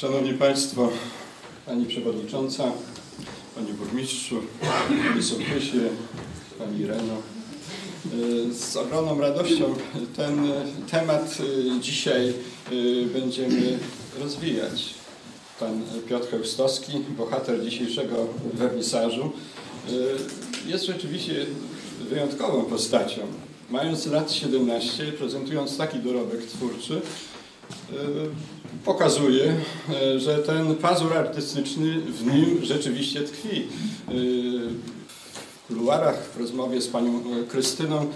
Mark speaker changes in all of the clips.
Speaker 1: Szanowni Państwo, Pani Przewodnicząca, Panie Burmistrzu, Panie Sołtysie, Pani Ireno. Z ogromną radością ten temat dzisiaj będziemy rozwijać. Pan Piotr Chełstowski, bohater dzisiejszego wernisażu, jest rzeczywiście wyjątkową postacią. Mając lat 17, prezentując taki dorobek twórczy, pokazuje, że ten pazur artystyczny w nim rzeczywiście tkwi. W kuluarach w rozmowie z panią Krystyną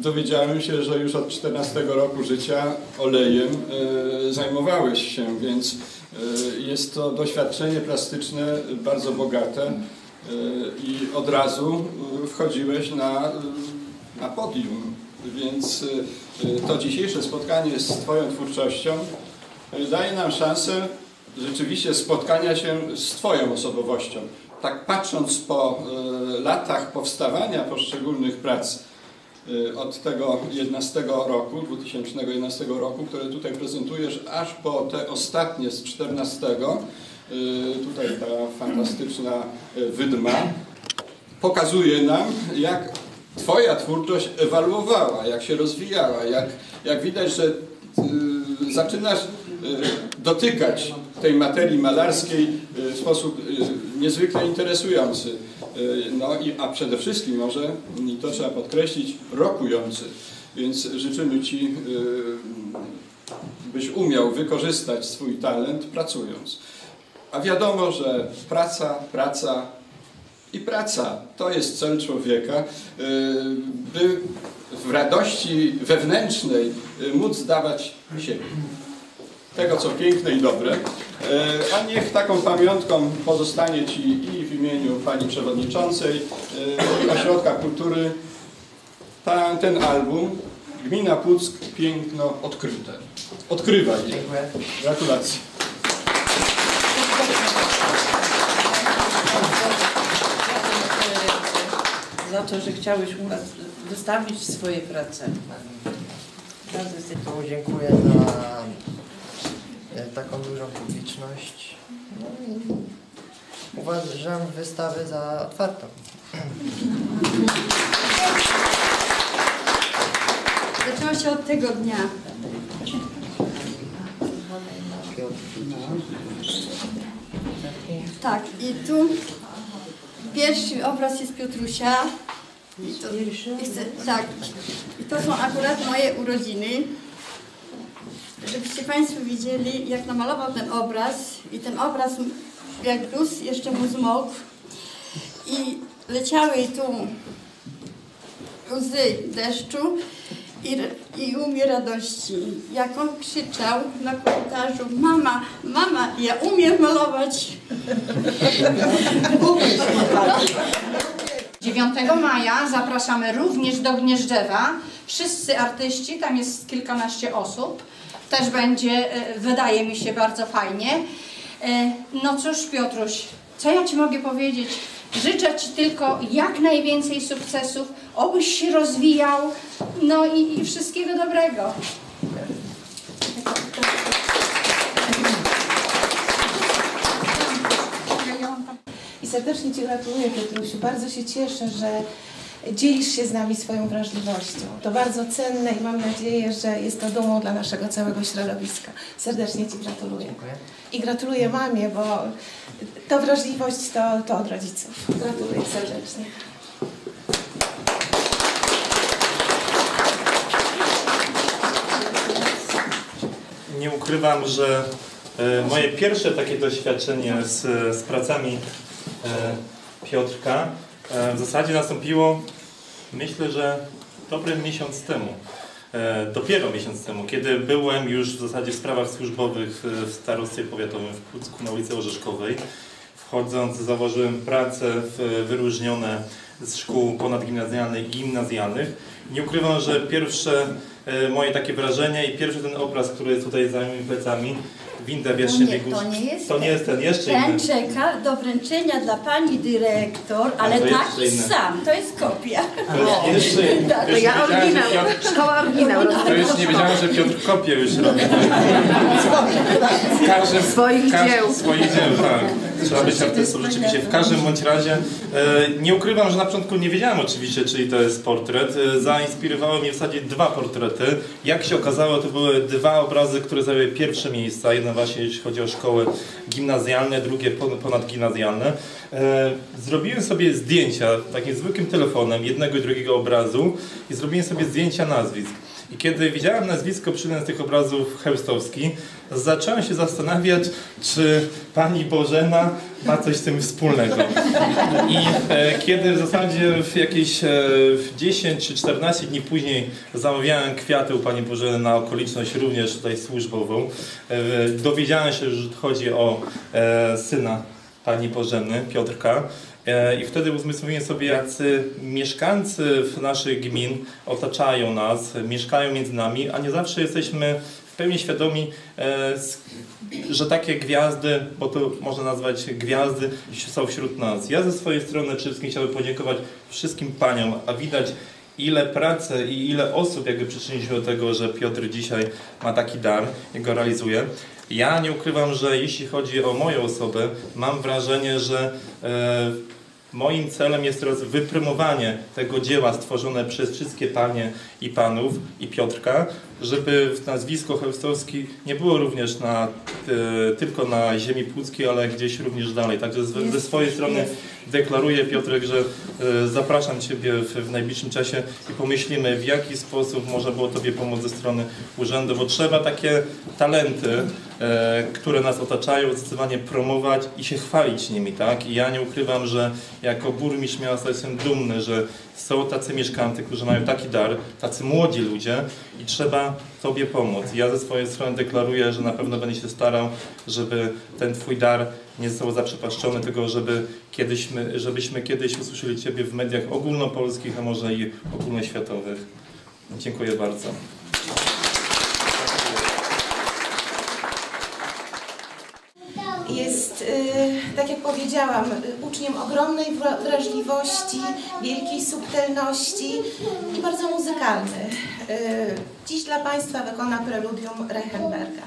Speaker 1: dowiedziałem się, że już od 14 roku życia olejem zajmowałeś się, więc jest to doświadczenie plastyczne bardzo bogate i od razu wchodziłeś na, na podium. Więc to dzisiejsze spotkanie z Twoją twórczością daje nam szansę rzeczywiście spotkania się z Twoją osobowością. Tak patrząc po latach powstawania poszczególnych prac od tego 11 roku, 2011 roku, które tutaj prezentujesz, aż po te ostatnie z 14, tutaj ta fantastyczna wydma, pokazuje nam, jak Twoja twórczość ewaluowała, jak się rozwijała, jak, jak widać, że y, zaczynasz y, dotykać tej materii malarskiej y, w sposób y, niezwykle interesujący. Y, no i, a przede wszystkim może, i to trzeba podkreślić, rokujący. Więc życzymy Ci, byś umiał wykorzystać swój talent pracując. A wiadomo, że praca, praca, i praca to jest cel człowieka, by w radości wewnętrznej móc dawać siebie. Tego, co piękne i dobre. A niech taką pamiątką pozostanie Ci i w imieniu Pani Przewodniczącej Ośrodka Kultury ta, ten album Gmina Puck Piękno Odkryte. Odkrywaj je. Gratulacje.
Speaker 2: za to, że chciałeś u nas wystawić swoje prace. Bardzo
Speaker 3: dziękuję za e, taką dużą publiczność. No i uważam wystawę za otwartą.
Speaker 4: Zaczęło się od tego dnia. Tak, i tu pierwszy obraz jest Piotrusia. I to, i chcę, tak, i to są akurat moje urodziny. Żebyście Państwo widzieli, jak namalował ten obraz. I ten obraz, jak plus jeszcze mu zmokł. I leciały tu łzy deszczu i, i umie radości. Jak on krzyczał na korytarzu, mama, mama, ja umiem malować.
Speaker 5: 9 maja zapraszamy również do Gnieżdżewa. Wszyscy artyści, tam jest kilkanaście osób. Też będzie, e, wydaje mi się, bardzo fajnie. E, No cóż, Piotruś, co ja Ci mogę powiedzieć? Życzę Ci tylko jak najwięcej sukcesów, obyś się rozwijał, no i, i wszystkiego dobrego.
Speaker 6: I serdecznie Ci gratuluję, Piotrusiu. Bardzo się cieszę, że dzielisz się z nami swoją wrażliwością. To bardzo cenne i mam nadzieję, że jest to dumą dla naszego całego środowiska. Serdecznie Ci gratuluję.
Speaker 3: Dziękuję.
Speaker 6: I gratuluję mamie, bo to wrażliwość to, to od rodziców. Gratuluję serdecznie.
Speaker 7: Nie ukrywam, że e, moje pierwsze takie doświadczenie z, z pracami Piotrka e, w zasadzie nastąpiło, myślę, że dobry miesiąc temu. E, Dopiero miesiąc temu, kiedy byłem już w zasadzie w sprawach służbowych w starostwie powiatowym w Pucku na ulicy Orzeszkowej. Wchodząc zauważyłem prace w- wyróżnione z szkół ponadgimnazjalnych i gimnazjalnych. Nie ukrywam, że pierwsze e, moje takie wrażenie i pierwszy ten obraz, który jest tutaj za moimi plecami, windę
Speaker 4: To
Speaker 7: wiecznie
Speaker 4: nie,
Speaker 7: biegów.
Speaker 4: to nie jest
Speaker 7: To nie jest ten, jeszcze
Speaker 4: Ten
Speaker 7: inny.
Speaker 4: czeka do wręczenia dla pani dyrektor, ale
Speaker 7: to
Speaker 4: taki
Speaker 7: inny.
Speaker 4: sam, to jest kopia.
Speaker 7: To jest jeszcze inny. To
Speaker 6: ja oryginał.
Speaker 7: Piotr-
Speaker 6: Szkoła oryginał.
Speaker 7: To już nie wiedziałem, że Piotr kopię już robi. W każdym,
Speaker 6: Swoich dzieł.
Speaker 7: Swoich dzieł, tak. Trzeba być artystą rzeczywiście. W każdym bądź razie e, nie ukrywam, że na początku nie wiedziałem oczywiście, czyli to jest portret. E, zainspirowały mnie w zasadzie dwa portrety. Jak się okazało, to były dwa obrazy, które zajęły pierwsze miejsca. Jedno właśnie jeśli chodzi o szkoły gimnazjalne, drugie pon- ponadgimnazjalne. E, zrobiłem sobie zdjęcia takim zwykłym telefonem jednego i drugiego obrazu i zrobiłem sobie zdjęcia nazwisk. I kiedy widziałem nazwisko przy jednym z tych obrazów Chełstowski, zacząłem się zastanawiać, czy pani Bożena ma coś z tym wspólnego. I e, kiedy w zasadzie w jakieś e, w 10 czy 14 dni później zamawiałem kwiaty u pani Bożeny na okoliczność również tutaj służbową, e, dowiedziałem się, że chodzi o e, syna pani Bożeny, Piotrka. E, I wtedy uzmysłowiłem sobie, jacy mieszkańcy w naszych gmin otaczają nas, mieszkają między nami, a nie zawsze jesteśmy w pełni świadomi, e, że takie gwiazdy, bo to można nazwać gwiazdy, są wśród nas. Ja ze swojej strony przede wszystkim chciałbym podziękować wszystkim paniom, a widać ile pracy i ile osób jakby przyczyni się do tego, że Piotr dzisiaj ma taki dar i go realizuje. Ja nie ukrywam, że jeśli chodzi o moją osobę, mam wrażenie, że e, moim celem jest teraz wyprymowanie tego dzieła stworzone przez wszystkie panie i panów i Piotrka, żeby w nazwisko Chełstowski nie było również na, e, tylko na ziemi płuckiej, ale gdzieś również dalej. Także ze, ze swojej strony deklaruję Piotrek, że e, zapraszam Ciebie w, w najbliższym czasie i pomyślimy w jaki sposób można było Tobie pomóc ze strony urzędu, bo trzeba takie talenty, e, które nas otaczają, zdecydowanie promować i się chwalić nimi, tak? I ja nie ukrywam, że jako burmistrz miasta jestem dumny, że są tacy mieszkańcy, którzy mają taki dar, tacy młodzi ludzie i trzeba Tobie pomóc. Ja ze swojej strony deklaruję, że na pewno będę się starał, żeby ten Twój dar nie został zaprzepaszczony, tylko żeby kiedyś my, żebyśmy kiedyś usłyszeli Ciebie w mediach ogólnopolskich, a może i ogólnoświatowych. Dziękuję bardzo.
Speaker 6: Jest, y, tak jak powiedziałam, uczniem ogromnej wra- wrażliwości, wielkiej subtelności i bardzo muzykalny. Y, Dziś dla Państwa wykona preludium Reichenberga.